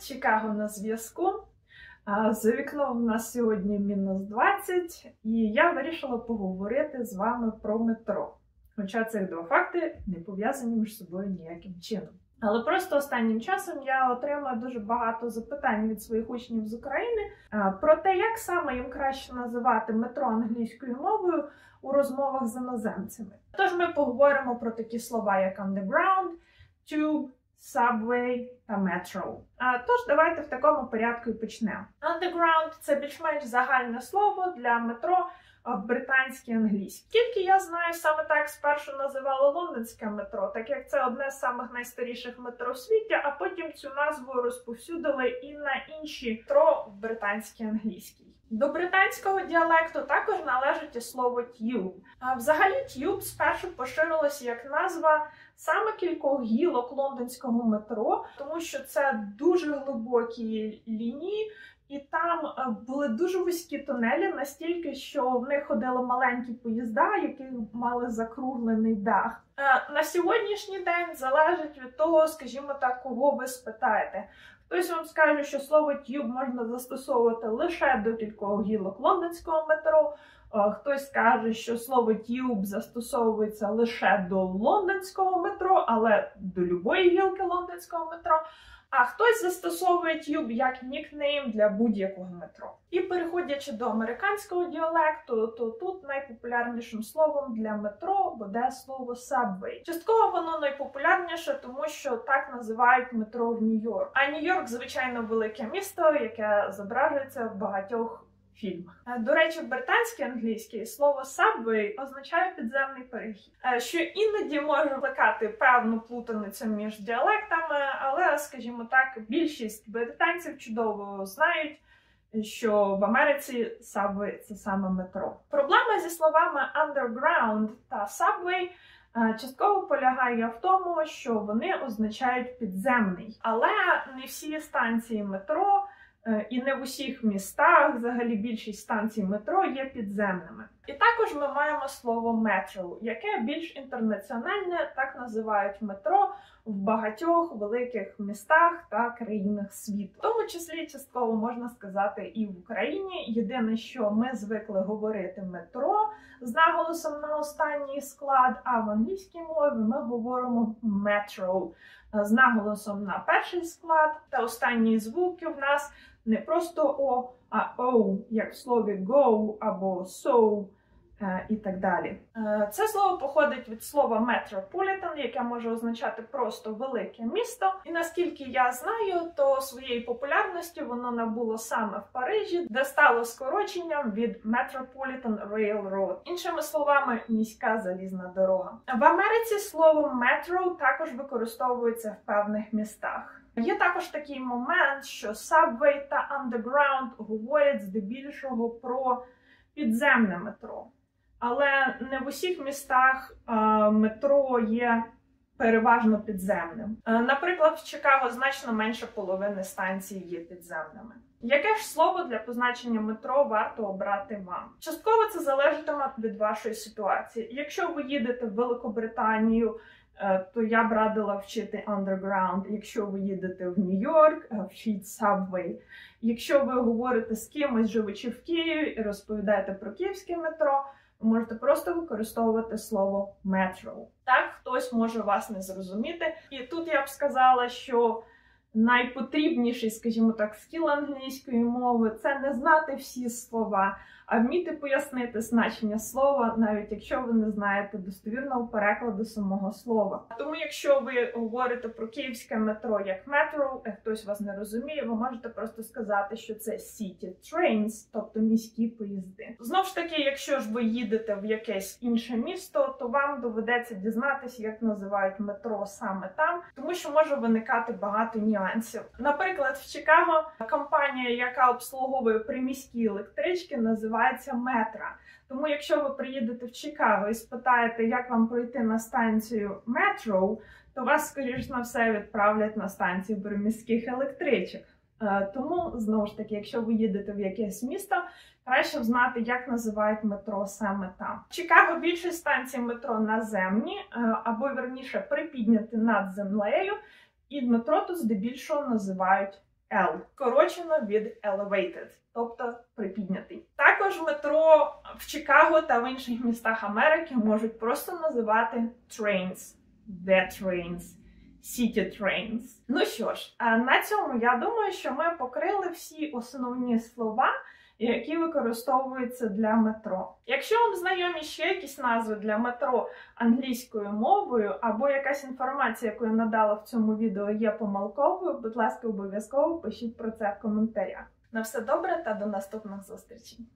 Чикаго на зв'язку. За вікном у нас сьогодні мінус 20, і я вирішила поговорити з вами про метро. Хоча цих два факти не пов'язані між собою ніяким чином. Але просто останнім часом я отримую дуже багато запитань від своїх учнів з України про те, як саме їм краще називати метро англійською мовою у розмовах з іноземцями. Тож ми поговоримо про такі слова, як underground, tube, subway та metro. А, Тож давайте в такому порядку і почнемо. Underground – це більш-менш загальне слово для метро в британській англійській. Тільки я знаю, саме так спершу називали лондонське метро, так як це одне з самих найстаріших метро в світі, а потім цю назву розповсюдили і на інші метро в британській англійській. До британського діалекту також належить і слово тюб. А взагалі тюб спершу поширилося як назва саме кількох гілок лондонського метро, тому що це дуже глибокі лінії. І там е, були дуже вузькі тунелі, настільки, що в них ходили маленькі поїзда, які мали закруглений дах. Е, на сьогоднішній день залежить від того, скажімо так, кого ви спитаєте. Хтось вам скаже, що слово тюб можна застосовувати лише до кількох гілок лондонського метро. Хтось скаже, що слово тюб застосовується лише до лондонського метро, але до любої гілки лондонського метро. А хтось застосовує тюб як нікнейм для будь-якого метро. І переходячи до американського діалекту, то тут найпопулярнішим словом для метро буде слово subway. Частково воно найпопулярніше, тому що так називають метро в Нью-Йорк. А Нью-Йорк, звичайно, велике місто, яке зображується в багатьох фільмах. Е, до речі, в британській англійській слово subway означає підземний перехід, е, що іноді може викликати певну плутаницю між діалектами, але, скажімо так, більшість британців чудово знають. Що в Америці subway – це саме метро. Проблема зі словами underground та subway е, частково полягає в тому, що вони означають підземний, але не всі станції метро і не в усіх містах, взагалі більшість станцій метро є підземними. І також ми маємо слово метро, яке більш інтернаціональне, так називають метро в багатьох великих містах та країнах світу. В тому числі частково можна сказати і в Україні. Єдине, що ми звикли говорити метро з наголосом на останній склад, а в англійській мові ми говоримо метро з наголосом на перший склад, та останні звуки в нас не просто О, а Оу, як в слові go або so е, і так далі. Е, це слово походить від слова metropolitan, яке може означати просто велике місто. І наскільки я знаю, то своєї популярності воно набуло саме в Парижі, де стало скороченням від Metropolitan Railroad. Іншими словами, міська залізна дорога. В Америці слово metro також використовується в певних містах. Є також такий момент, що Subway та Underground говорять здебільшого про підземне метро. Але не в усіх містах е, метро є переважно підземним. Е, наприклад, в Чикаго значно менше половини станцій є підземними. Яке ж слово для позначення метро варто обрати вам? Частково це залежатиме від вашої ситуації. Якщо ви їдете в Великобританію Е, то я б радила вчити Underground. Якщо ви їдете в Нью-Йорк, вчіть Subway. Якщо ви говорите з кимось, живучи в Києві, і розповідаєте про київське метро, ви можете просто використовувати слово метро. Так, хтось може вас не зрозуміти. І тут я б сказала, що найпотрібніший, скажімо так, скіл англійської мови це не знати всі слова, а вміти пояснити значення слова, навіть якщо ви не знаєте достовірного перекладу самого слова. Тому, якщо ви говорите про київське метро як метро, і хтось вас не розуміє, ви можете просто сказати, що це city trains, тобто міські поїзди. Знову ж таки, якщо ж ви їдете в якесь інше місто, то вам доведеться дізнатися, як називають метро саме там, тому що може виникати багато нюансів. Наприклад, в Чикаго компанія, яка обслуговує приміські електрички, називає називається метра. Тому, якщо ви приїдете в Чикаго і спитаєте, як вам пройти на станцію метро, то вас, скоріш на все, відправлять на станцію приміських електричок. Е, тому, знову ж таки, якщо ви їдете в якесь місто, краще знати, як називають метро саме там. В Чикаго більшість станцій метро наземні, е, або верніше припідняти над землею, і метро тут здебільшого називають L, скорочено від elevated, тобто припіднятий. Метро в Чикаго та в інших містах Америки можуть просто називати trains, the trains, city trains. Ну що ж, на цьому я думаю, що ми покрили всі основні слова які використовуються для метро. Якщо вам знайомі ще якісь назви для метро англійською мовою, або якась інформація, яку я надала в цьому відео, є помилковою, будь ласка, обов'язково пишіть про це в коментарях. На все добре та до наступних зустрічей!